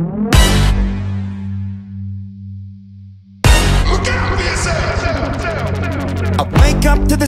Look out, I wake up to the